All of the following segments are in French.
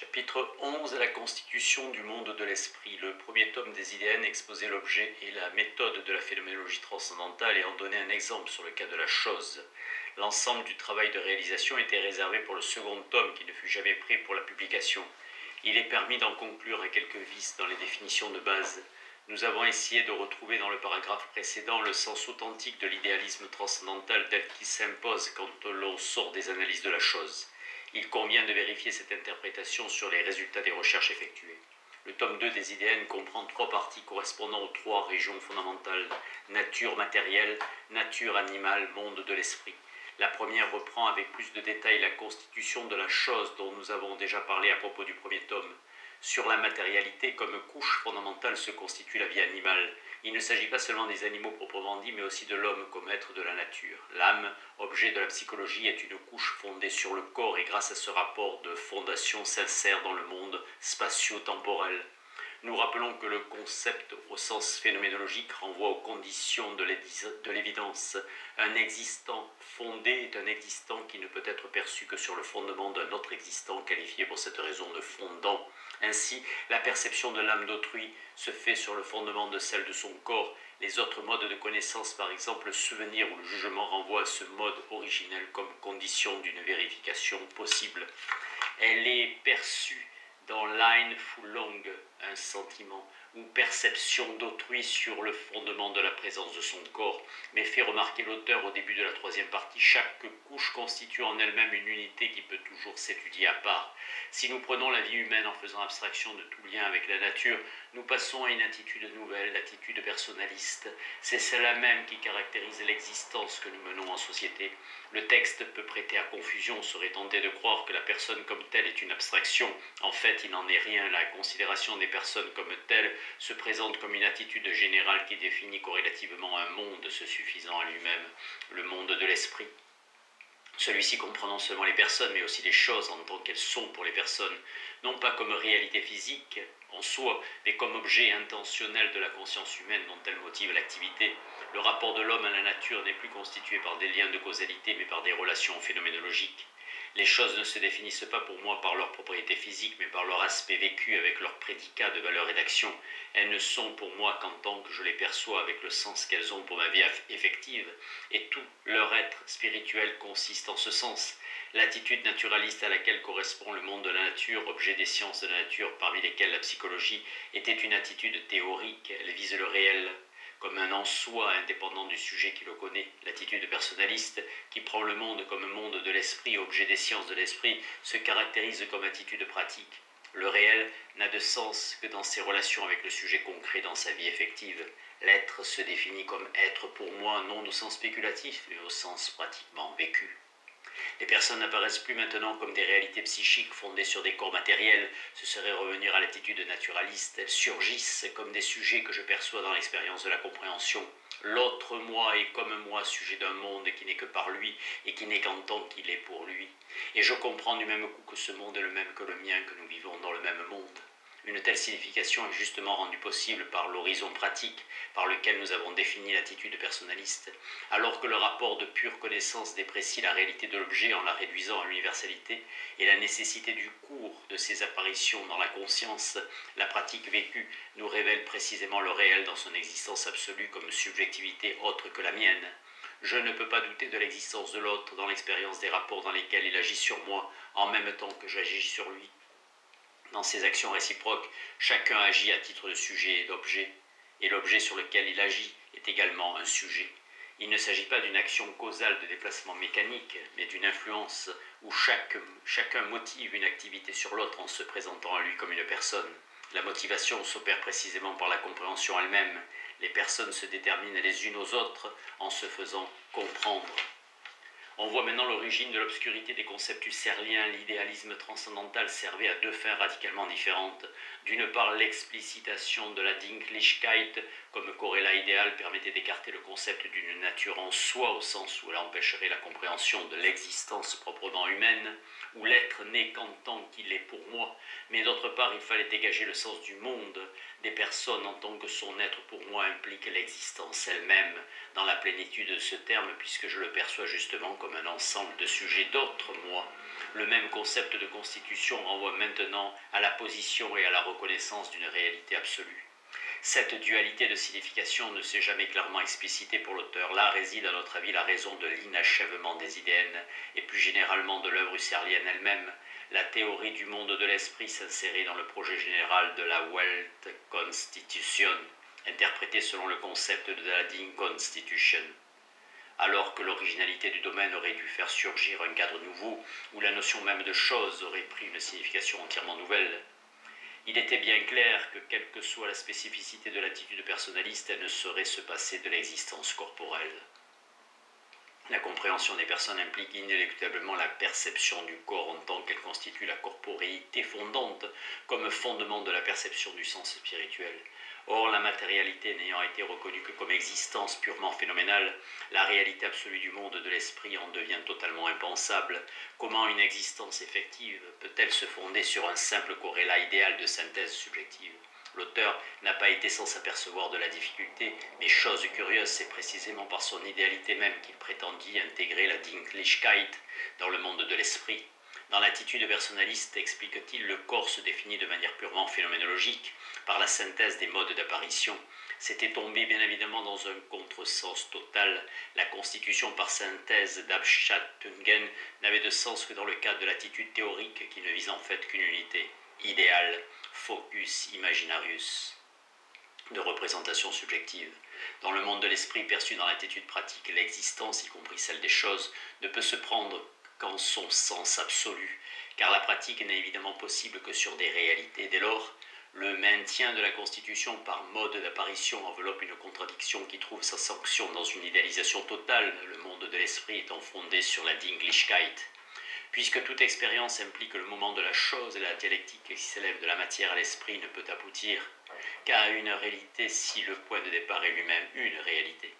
Chapitre 11 La constitution du monde de l'esprit. Le premier tome des IDN exposait l'objet et la méthode de la phénoménologie transcendantale et en donnait un exemple sur le cas de la chose. L'ensemble du travail de réalisation était réservé pour le second tome qui ne fut jamais pris pour la publication. Il est permis d'en conclure à quelques vices dans les définitions de base. Nous avons essayé de retrouver dans le paragraphe précédent le sens authentique de l'idéalisme transcendantal tel qu'il s'impose quand l'on sort des analyses de la chose. Il convient de vérifier cette interprétation sur les résultats des recherches effectuées. Le tome 2 des IDN comprend trois parties correspondant aux trois régions fondamentales nature matérielle, nature animale, monde de l'esprit. La première reprend avec plus de détails la constitution de la chose dont nous avons déjà parlé à propos du premier tome. Sur la matérialité comme couche fondamentale se constitue la vie animale. Il ne s'agit pas seulement des animaux proprement dit, mais aussi de l'homme comme être de la nature. L'âme, objet de la psychologie, est une couche fondée sur le corps et grâce à ce rapport de fondation sincère dans le monde spatio-temporel. Nous rappelons que le concept au sens phénoménologique renvoie aux conditions de l'évidence. Un existant fondé est un existant qui ne peut être perçu que sur le fondement d'un autre existant qualifié pour cette raison de fondant. Ainsi, la perception de l'âme d'autrui se fait sur le fondement de celle de son corps. Les autres modes de connaissance, par exemple le souvenir ou le jugement, renvoient à ce mode originel comme condition d'une vérification possible. Elle est perçue dans Line Fulong, un sentiment ou perception d'autrui sur le fondement de la présence de son corps, mais fait remarquer l'auteur au début de la troisième partie, chaque couche constitue en elle-même une unité qui peut toujours s'étudier à part. Si nous prenons la vie humaine en faisant abstraction de tout lien avec la nature, nous passons à une attitude nouvelle, l'attitude personnaliste. C'est celle-là même qui caractérise l'existence que nous menons en société. Le texte peut prêter à confusion, on serait tenté de croire que la personne comme telle est une abstraction. En fait, il n'en est rien. La considération des personnes comme telles se présente comme une attitude générale qui définit corrélativement un monde se suffisant à lui-même, le monde de l'esprit. Celui-ci comprend non seulement les personnes, mais aussi les choses en tant qu'elles sont pour les personnes, non pas comme réalité physique en soi, mais comme objet intentionnel de la conscience humaine dont elle motive l'activité. Le rapport de l'homme à la nature n'est plus constitué par des liens de causalité, mais par des relations phénoménologiques. Les choses ne se définissent pas pour moi par leur propriété physique, mais par leur aspect vécu avec leur prédicat de valeur et d'action. Elles ne sont pour moi qu'en tant que je les perçois avec le sens qu'elles ont pour ma vie effective, et tout leur être spirituel consiste en ce sens. L'attitude naturaliste à laquelle correspond le monde de la nature, objet des sciences de la nature, parmi lesquelles la psychologie, était une attitude théorique, elle vise le réel, comme un en soi indépendant du sujet qui le connaît, l'attitude personnaliste, qui prend le monde comme monde de l'esprit, objet des sciences de l'esprit, se caractérise comme attitude pratique. Le réel n'a de sens que dans ses relations avec le sujet concret dans sa vie effective. L'être se définit comme être pour moi non au sens spéculatif, mais au sens pratiquement vécu. Les personnes n'apparaissent plus maintenant comme des réalités psychiques fondées sur des corps matériels, ce serait revenir à l'attitude naturaliste, elles surgissent comme des sujets que je perçois dans l'expérience de la compréhension. L'autre moi est comme moi sujet d'un monde qui n'est que par lui et qui n'est qu'en tant qu'il est pour lui. Et je comprends du même coup que ce monde est le même que le mien, que nous vivons dans le même monde. Une telle signification est justement rendue possible par l'horizon pratique par lequel nous avons défini l'attitude personnaliste, alors que le rapport de pure connaissance déprécie la réalité de l'objet en la réduisant à l'universalité, et la nécessité du cours de ces apparitions dans la conscience, la pratique vécue nous révèle précisément le réel dans son existence absolue comme subjectivité autre que la mienne. Je ne peux pas douter de l'existence de l'autre dans l'expérience des rapports dans lesquels il agit sur moi en même temps que j'agis sur lui. Dans ces actions réciproques, chacun agit à titre de sujet et d'objet, et l'objet sur lequel il agit est également un sujet. Il ne s'agit pas d'une action causale de déplacement mécanique, mais d'une influence où chacun motive une activité sur l'autre en se présentant à lui comme une personne. La motivation s'opère précisément par la compréhension elle-même. Les personnes se déterminent les unes aux autres en se faisant comprendre. On voit maintenant l'origine de l'obscurité des concepts husserliens. L'idéalisme transcendantal servait à deux fins radicalement différentes. D'une part, l'explicitation de la Dinklichkeit comme corrélat idéal permettait d'écarter le concept d'une nature en soi au sens où elle empêcherait la compréhension de l'existence proprement humaine, où l'être n'est qu'en tant qu'il est pour moi. Mais d'autre part, il fallait dégager le sens du monde, des personnes en tant que son être pour moi implique l'existence elle-même, dans la plénitude de ce terme, puisque je le perçois justement comme un ensemble de sujets d'autres moi, le même concept de constitution renvoie maintenant à la position et à la reconnaissance d'une réalité absolue. Cette dualité de signification ne s'est jamais clairement explicitée pour l'auteur. Là réside, à notre avis, la raison de l'inachèvement des idéennes et plus généralement de l'œuvre husserlienne elle-même. La théorie du monde de l'esprit s'insérait dans le projet général de la Welt Constitution, interprété selon le concept de la Ding Constitution alors que l'originalité du domaine aurait dû faire surgir un cadre nouveau, où la notion même de chose aurait pris une signification entièrement nouvelle. Il était bien clair que, quelle que soit la spécificité de l'attitude personnaliste, elle ne saurait se passer de l'existence corporelle. La compréhension des personnes implique inéluctablement la perception du corps en tant qu'elle constitue la corporéité fondante comme fondement de la perception du sens spirituel. Or, la matérialité n'ayant été reconnue que comme existence purement phénoménale, la réalité absolue du monde de l'esprit en devient totalement impensable. Comment une existence effective peut-elle se fonder sur un simple corrélat idéal de synthèse subjective? L'auteur n'a pas été sans s'apercevoir de la difficulté, mais chose curieuse, c'est précisément par son idéalité même qu'il prétendit intégrer la Dinglichkeit dans le monde de l'esprit. Dans l'attitude personnaliste, explique-t-il, le corps se définit de manière purement phénoménologique par la synthèse des modes d'apparition. C'était tombé bien évidemment dans un contresens total. La constitution par synthèse d'Abschattungen n'avait de sens que dans le cadre de l'attitude théorique qui ne vise en fait qu'une unité, idéale, focus imaginarius, de représentation subjective. Dans le monde de l'esprit perçu dans l'attitude pratique, l'existence, y compris celle des choses, ne peut se prendre qu'en son sens absolu, car la pratique n'est évidemment possible que sur des réalités. Dès lors, le maintien de la Constitution par mode d'apparition enveloppe une contradiction qui trouve sa sanction dans une idéalisation totale, le monde de l'esprit étant fondé sur la Dinglichkeit. Puisque toute expérience implique le moment de la chose et la dialectique qui s'élève de la matière à l'esprit ne peut aboutir qu'à une réalité si le point de départ est lui-même une réalité.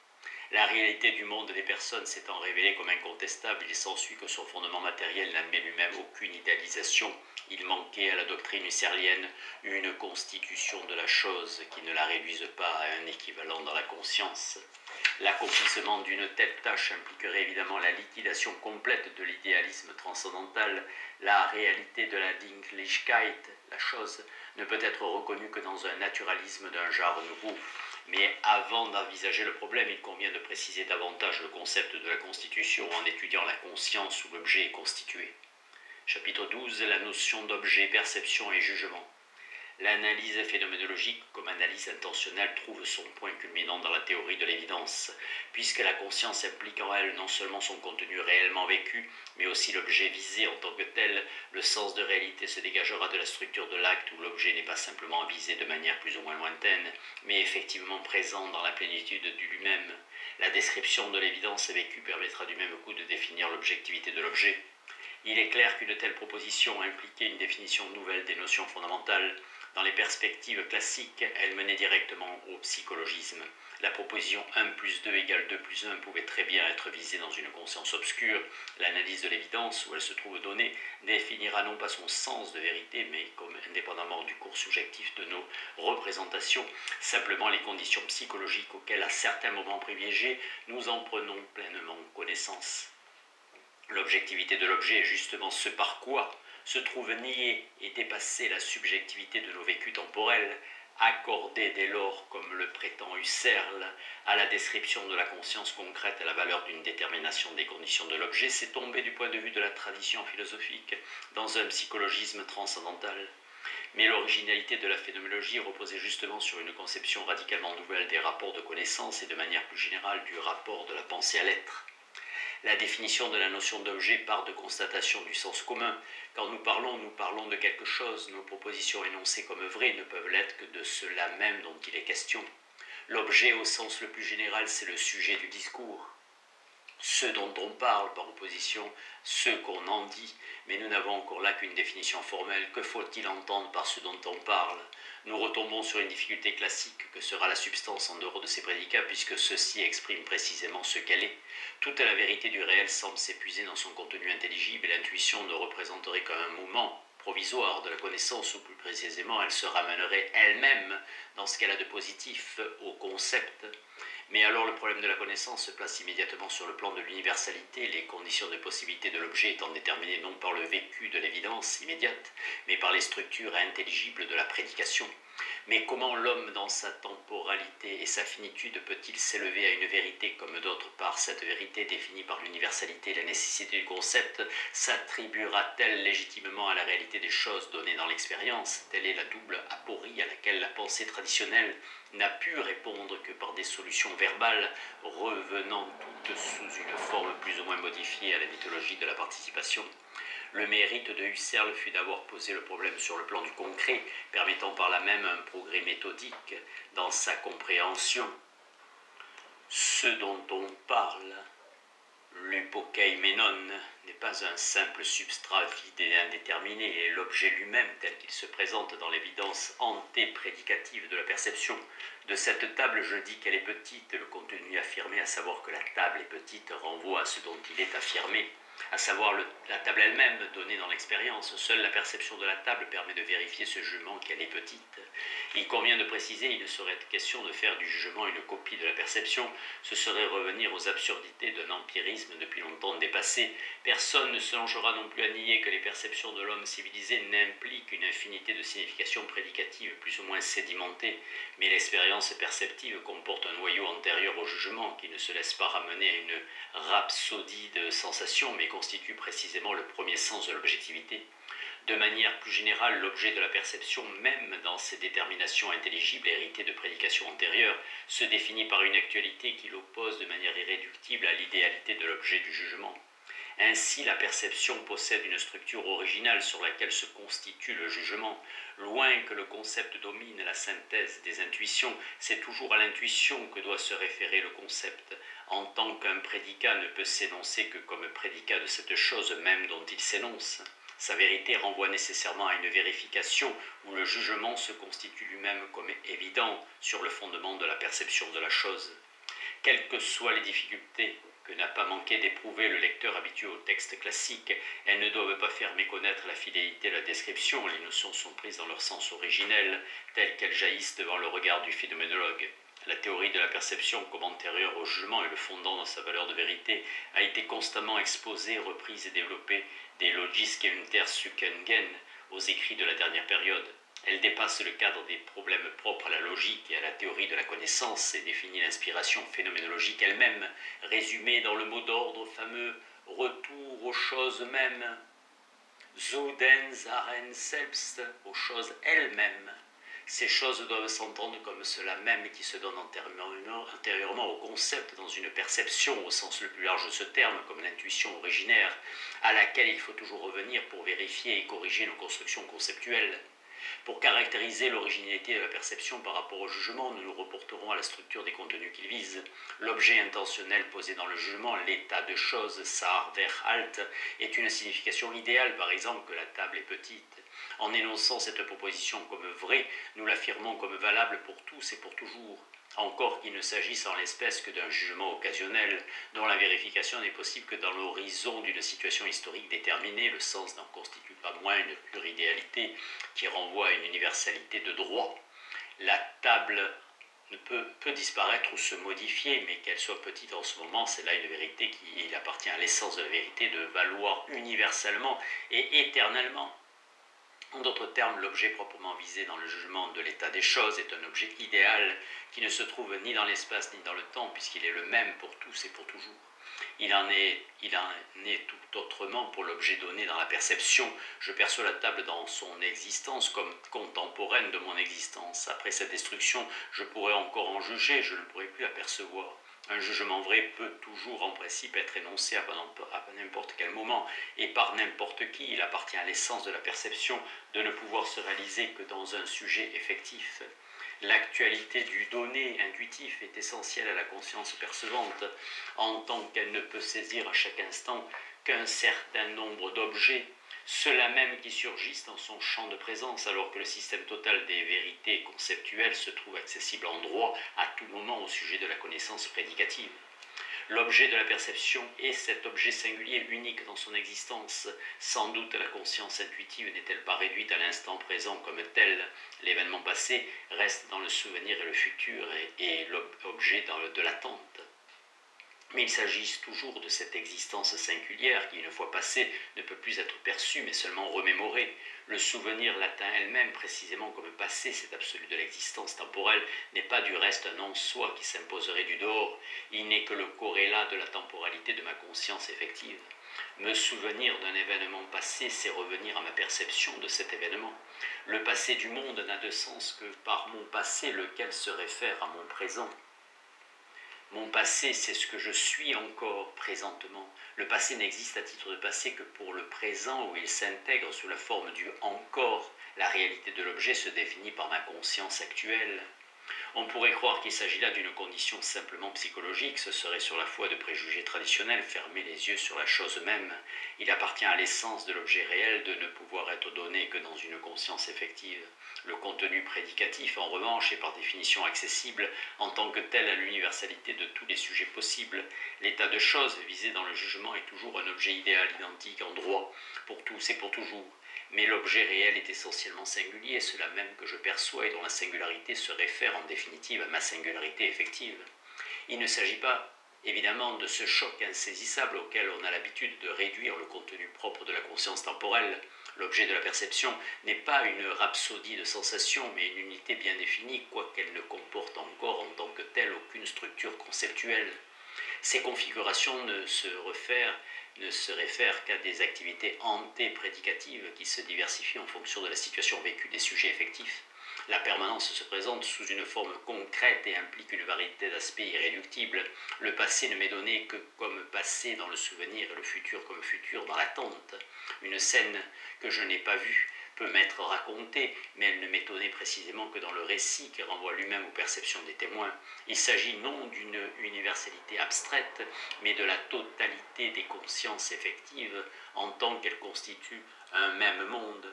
La réalité du monde des personnes s'étant révélée comme incontestable, il s'ensuit que son fondement matériel n'admet lui-même aucune idéalisation. Il manquait à la doctrine husserlienne une constitution de la chose qui ne la réduise pas à un équivalent dans la conscience. L'accomplissement d'une telle tâche impliquerait évidemment la liquidation complète de l'idéalisme transcendantal. La réalité de la Dinglichkeit, la chose, ne peut être reconnue que dans un naturalisme d'un genre nouveau. Mais avant d'envisager le problème, il convient de préciser davantage le concept de la constitution en étudiant la conscience où l'objet est constitué. Chapitre 12 La notion d'objet, perception et jugement. L'analyse phénoménologique comme analyse intentionnelle trouve son point culminant dans la théorie de l'évidence, puisque la conscience implique en elle non seulement son contenu réellement vécu, mais aussi l'objet visé en tant que tel. Le sens de réalité se dégagera de la structure de l'acte où l'objet n'est pas simplement visé de manière plus ou moins lointaine, mais effectivement présent dans la plénitude du lui-même. La description de l'évidence vécue permettra du même coup de définir l'objectivité de l'objet. Il est clair qu'une telle proposition impliquait une définition nouvelle des notions fondamentales, dans les perspectives classiques, elle menait directement au psychologisme. La proposition 1 plus 2 égale 2 plus 1 pouvait très bien être visée dans une conscience obscure. L'analyse de l'évidence, où elle se trouve donnée, définira non pas son sens de vérité, mais comme indépendamment du cours subjectif de nos représentations, simplement les conditions psychologiques auxquelles, à certains moments privilégiés, nous en prenons pleinement connaissance. L'objectivité de l'objet est justement ce par quoi se trouve nier et dépasser la subjectivité de nos vécus temporels, accorder dès lors, comme le prétend Husserl, à la description de la conscience concrète à la valeur d'une détermination des conditions de l'objet, c'est tomber du point de vue de la tradition philosophique dans un psychologisme transcendantal. Mais l'originalité de la phénoménologie reposait justement sur une conception radicalement nouvelle des rapports de connaissance et de manière plus générale du rapport de la pensée à l'être. La définition de la notion d'objet part de constatation du sens commun. Quand nous parlons, nous parlons de quelque chose. Nos propositions énoncées comme vraies ne peuvent l'être que de cela même dont il est question. L'objet au sens le plus général, c'est le sujet du discours. Ce dont on parle par opposition, ce qu'on en dit, mais nous n'avons encore là qu'une définition formelle. Que faut-il entendre par ce dont on parle? Nous retombons sur une difficulté classique que sera la substance en dehors de ces prédicats, puisque ceci exprime précisément ce qu'elle est. Toute la vérité du réel semble s'épuiser dans son contenu intelligible, et l'intuition ne représenterait qu'un moment provisoire de la connaissance, ou plus précisément, elle se ramènerait elle-même dans ce qu'elle a de positif au concept. Mais alors le problème de la connaissance se place immédiatement sur le plan de l'universalité, les conditions de possibilité de l'objet étant déterminées non par le vécu de l'évidence immédiate, mais par les structures intelligibles de la prédication. Mais comment l'homme, dans sa temporalité et sa finitude, peut-il s'élever à une vérité comme d'autre part cette vérité définie par l'universalité et la nécessité du concept s'attribuera-t-elle légitimement à la réalité des choses données dans l'expérience? Telle est la double aporie à laquelle la pensée traditionnelle n'a pu répondre que par des solutions verbales revenant toutes sous une forme plus ou moins modifiée à la mythologie de la participation. Le mérite de Husserl fut d'avoir posé le problème sur le plan du concret, permettant par là même un progrès méthodique dans sa compréhension. Ce dont on parle, l'upokeimenon, n'est pas un simple substrat vide et indéterminé, et l'objet lui-même tel qu'il se présente dans l'évidence antéprédicative de la perception. De cette table, je dis qu'elle est petite, le contenu affirmé, à savoir que la table est petite, renvoie à ce dont il est affirmé à savoir la table elle-même donnée dans l'expérience. Seule la perception de la table permet de vérifier ce jugement qu'elle est petite. Il convient de préciser, il ne être question de faire du jugement une copie de la perception, ce serait revenir aux absurdités d'un empirisme depuis longtemps dépassé. Personne ne se longera non plus à nier que les perceptions de l'homme civilisé n'impliquent une infinité de significations prédicatives plus ou moins sédimentées, mais l'expérience perceptive comporte un noyau antérieur au jugement qui ne se laisse pas ramener à une rhapsodie de sensations, mais constitue précisément le premier sens de l'objectivité. De manière plus générale, l'objet de la perception, même dans ses déterminations intelligibles héritées de prédications antérieures, se définit par une actualité qui l'oppose de manière irréductible à l'idéalité de l'objet du jugement. Ainsi, la perception possède une structure originale sur laquelle se constitue le jugement. Loin que le concept domine la synthèse des intuitions, c'est toujours à l'intuition que doit se référer le concept en tant qu'un prédicat ne peut s'énoncer que comme prédicat de cette chose même dont il s'énonce. Sa vérité renvoie nécessairement à une vérification où le jugement se constitue lui-même comme évident sur le fondement de la perception de la chose. Quelles que soient les difficultés que n'a pas manqué d'éprouver le lecteur habitué au texte classique, elles ne doivent pas faire méconnaître la fidélité de la description, les notions sont prises dans leur sens originel, telles qu'elles jaillissent devant le regard du phénoménologue. La théorie de la perception comme antérieure au jugement et le fondant dans sa valeur de vérité a été constamment exposée, reprise et développée des Logisk Untersuchungen aux écrits de la dernière période. Elle dépasse le cadre des problèmes propres à la logique et à la théorie de la connaissance et définit l'inspiration phénoménologique elle-même, résumée dans le mot d'ordre fameux retour aux choses mêmes, zu den selbst, aux choses elles-mêmes. Ces choses doivent s'entendre comme cela même qui se donne antérieurement au concept dans une perception au sens le plus large de ce terme, comme l'intuition originaire, à laquelle il faut toujours revenir pour vérifier et corriger nos constructions conceptuelles. Pour caractériser l'originalité de la perception par rapport au jugement, nous nous reporterons à la structure des contenus qu'il vise. L'objet intentionnel posé dans le jugement, l'état de choses, sar, ver, halt, est une signification idéale, par exemple, que la table est petite. En énonçant cette proposition comme vraie, nous l'affirmons comme valable pour tous et pour toujours. Encore qu'il ne s'agisse en l'espèce que d'un jugement occasionnel, dont la vérification n'est possible que dans l'horizon d'une situation historique déterminée, le sens n'en constitue pas moins une pure idéalité qui renvoie à une universalité de droit. La table ne peut, disparaître ou se modifier, mais qu'elle soit petite en ce moment, c'est là une vérité qui appartient à l'essence de la vérité de valoir universellement et éternellement. En d'autres termes, l'objet proprement visé dans le jugement de l'état des choses est un objet idéal qui ne se trouve ni dans l'espace ni dans le temps, puisqu'il est le même pour tous et pour toujours. Il en, est, tout autrement pour l'objet donné dans la perception. Je perçois la table dans son existence comme contemporaine de mon existence. Après sa destruction, je pourrais encore en juger, je ne pourrais plus apercevoir. Un jugement vrai peut toujours en principe être énoncé à n'importe quel moment et par n'importe qui. Il appartient à l'essence de la perception de ne pouvoir se réaliser que dans un sujet effectif. L'actualité du donné intuitif est essentielle à la conscience percevante, en tant qu'elle ne peut saisir à chaque instant qu'un certain nombre d'objets ceux-là même qui surgissent dans son champ de présence, alors que le système total des vérités conceptuelles se trouve accessible en droit à tout moment au sujet de la connaissance prédicative. L'objet de la perception est cet objet singulier, unique dans son existence. Sans doute la conscience intuitive n'est-elle pas réduite à l'instant présent comme tel. L'événement passé reste dans le souvenir et le futur et, l'objet de l'attente. Mais il s'agit toujours de cette existence singulière qui, une fois passée, ne peut plus être perçue, mais seulement remémorée. Le souvenir l'atteint elle-même précisément comme passé, cet absolu de l'existence temporelle n'est pas du reste un non-soi qui s'imposerait du dehors, il n'est que le corrélat de la temporalité de ma conscience effective. Me souvenir d'un événement passé, c'est revenir à ma perception de cet événement. Le passé du monde n'a de sens que par mon passé, lequel se réfère à mon présent. Mon passé, c'est ce que je suis encore présentement. Le passé n'existe à titre de passé que pour le présent où il s'intègre sous la forme du encore. La réalité de l'objet se définit par ma conscience actuelle. On pourrait croire qu'il s'agit là d'une condition simplement psychologique, ce serait sur la foi de préjugés traditionnels fermer les yeux sur la chose même. Il appartient à l'essence de l'objet réel de ne pouvoir être donné que dans une conscience effective. Le contenu prédicatif, en revanche, est par définition accessible en tant que tel à l'universalité de tous les sujets possibles. L'état de choses visé dans le jugement est toujours un objet idéal identique en droit, pour tous et pour toujours. Mais l'objet réel est essentiellement singulier, cela même que je perçois et dont la singularité se réfère en définitive à ma singularité effective. Il ne s'agit pas évidemment de ce choc insaisissable auquel on a l'habitude de réduire le contenu propre de la conscience temporelle. L'objet de la perception n'est pas une rhapsodie de sensations, mais une unité bien définie, quoiqu'elle ne comporte encore en tant que telle aucune structure conceptuelle. Ces configurations ne se réfèrent ne se réfère qu'à des activités antéprédicatives qui se diversifient en fonction de la situation vécue des sujets effectifs. La permanence se présente sous une forme concrète et implique une variété d'aspects irréductibles. Le passé ne m'est donné que comme passé dans le souvenir et le futur comme futur dans l'attente. Une scène que je n'ai pas vue peut m'être racontée, mais elle ne m'étonnait précisément que dans le récit qui renvoie lui-même aux perceptions des témoins. Il s'agit non d'une universalité abstraite, mais de la totalité des consciences effectives en tant qu'elles constituent un même monde.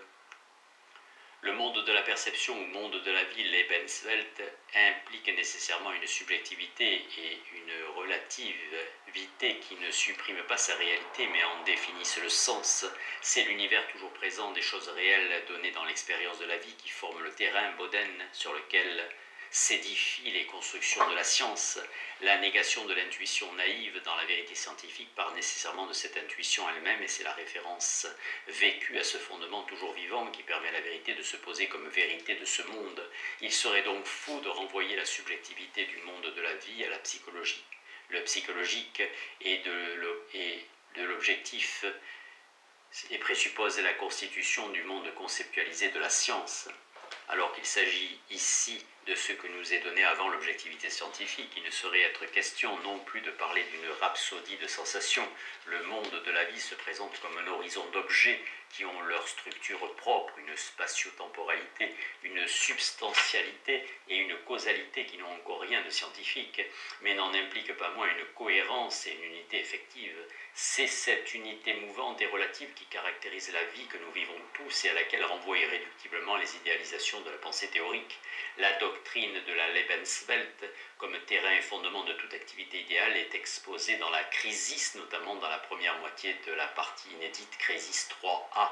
Le monde de la perception ou monde de la vie, Lebenswelt, implique nécessairement une subjectivité et une relativité qui ne supprime pas sa réalité mais en définissent le sens. C'est l'univers toujours présent des choses réelles données dans l'expérience de la vie qui forme le terrain Boden sur lequel s'édifient les constructions de la science. La négation de l'intuition naïve dans la vérité scientifique part nécessairement de cette intuition elle-même et c'est la référence vécue à ce fondement toujours vivant qui permet à la vérité de se poser comme vérité de ce monde. Il serait donc fou de renvoyer la subjectivité du monde de la vie à la psychologie. Le psychologique et de l'objectif et présuppose la constitution du monde conceptualisé de la science alors qu'il s'agit ici de ce que nous est donné avant l'objectivité scientifique. Il ne saurait être question non plus de parler d'une rhapsodie de sensations. Le monde de la vie se présente comme un horizon d'objets qui ont leur structure propre, une spatio-temporalité, une substantialité et une causalité qui n'ont encore rien de scientifique, mais n'en impliquent pas moins une cohérence et une unité effective. C'est cette unité mouvante et relative qui caractérise la vie que nous vivons tous et à laquelle renvoient irréductiblement les idéalisations de la pensée théorique. La doctrine de la Lebenswelt comme terrain et fondement de toute activité idéale est exposée dans la Crisis, notamment dans la première moitié de la partie inédite Crisis 3a